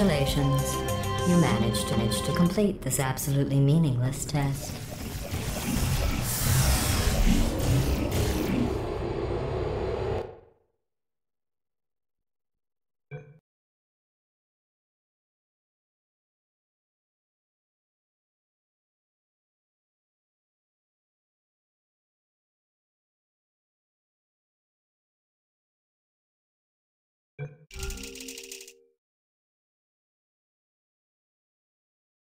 Congratulations. You managed to manage to complete this absolutely meaningless test.